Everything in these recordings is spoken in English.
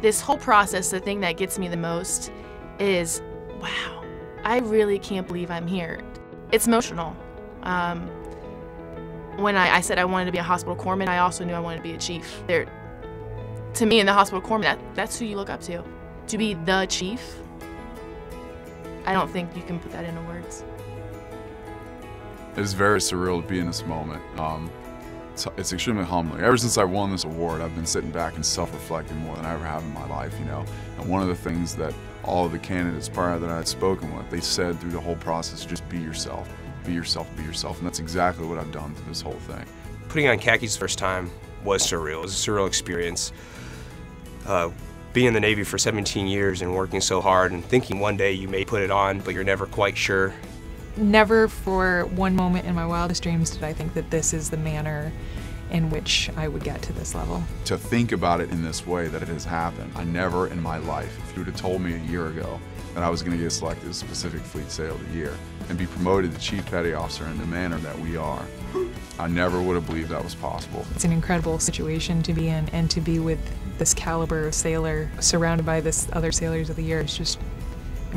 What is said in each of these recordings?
This whole process, the thing that gets me the most is, wow, I really can't believe I'm here. It's emotional. Um, when I, I, said I wanted to be a hospital corpsman, I also knew I wanted to be a chief. To me, in the hospital corpsman, that, that's who you look up to. To be the chief, I don't think you can put that into words. It is very surreal to be in this moment. Um, it's, extremely humbling. Ever since I won this award, I've been sitting back and self-reflecting more than I ever have in my life, you know. And one of the things that all of the candidates prior that I had spoken with, they said through the whole process, just be yourself. Be yourself, be yourself. And that's exactly what I've done through this whole thing. Putting on khakis the first time was surreal. It was a surreal experience. Uh, being in the Navy for 17 years and working so hard and thinking one day you may put it on, but you're never quite sure Never for one moment in my wildest dreams did I think that this is the manner in which I would get to this level. To think about it in this way that it has happened, I never in my life, if you would have told me a year ago that I was going to get selected as Pacific Fleet Sailor of the Year and be promoted to Chief Petty Officer in the manner that we are, I never would have believed that was possible. It's an incredible situation to be in and to be with this caliber of sailor surrounded by this other sailors of the year. It's just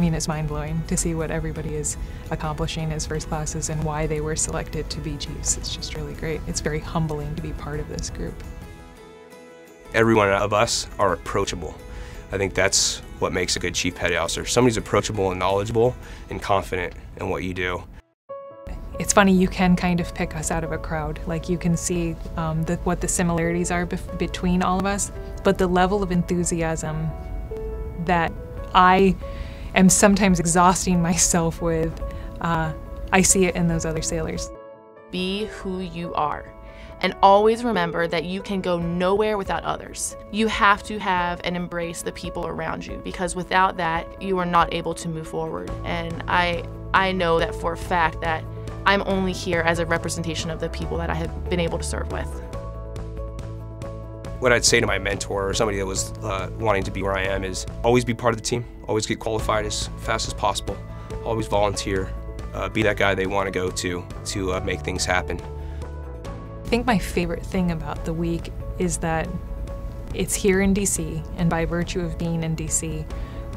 mean, it's mind blowing to see what everybody is accomplishing as first classes and why they were selected to be chiefs. It's just really great. It's very humbling to be part of this group. Every one of us are approachable. I think that's what makes a good chief petty officer. Somebody's approachable and knowledgeable and confident in what you do. It's funny, you can kind of pick us out of a crowd. Like you can see um, the, what the similarities are between all of us, but the level of enthusiasm that I am sometimes exhausting myself with, uh, I see it in those other sailors. Be who you are. And always remember that you can go nowhere without others. You have to have and embrace the people around you because without that, you are not able to move forward. And I, I know that for a fact that I'm only here as a representation of the people that I have been able to serve with. What I'd say to my mentor or somebody that was uh, wanting to be where I am is always be part of the team, always get qualified as fast as possible, always volunteer, uh, be that guy they want to go to to uh, make things happen. I think my favorite thing about the week is that it's here in DC, and by virtue of being in DC,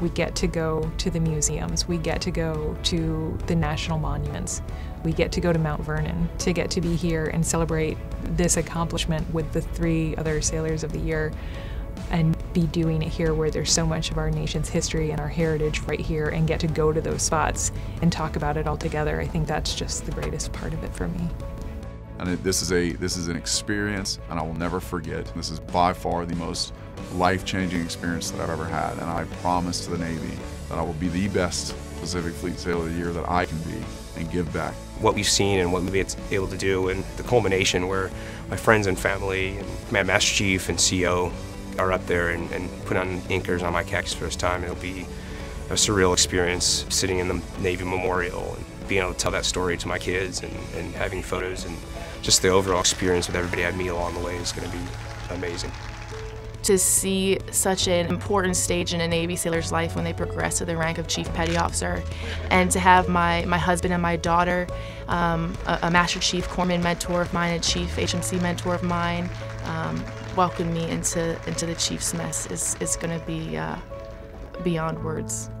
we get to go to the museums, we get to go to the national monuments, we get to go to Mount Vernon, to get to be here and celebrate this accomplishment with the three other Sailors of the Year and be doing it here where there's so much of our nation's history and our heritage right here and get to go to those spots and talk about it all together. I think that's just the greatest part of it for me. And this is a this is an experience and I will never forget. This is by far the most life-changing experience that I've ever had and I promise to the Navy that I will be the best Pacific Fleet Sailor of the Year that I can be and give back. What we've seen and what we've been able to do and the culmination where my friends and family and my Master Chief and CO are up there and, and put on anchors on my khakis first time. It'll be a surreal experience sitting in the Navy Memorial and being able to tell that story to my kids and, and having photos and just the overall experience with everybody I meet along the way is going to be amazing to see such an important stage in a Navy sailor's life when they progress to the rank of Chief Petty Officer, and to have my, my husband and my daughter, um, a, a, Master Chief Corpsman mentor of mine, a Chief HMC mentor of mine, um, welcome me into, into the Chief's mess is, is going to be uh, beyond words.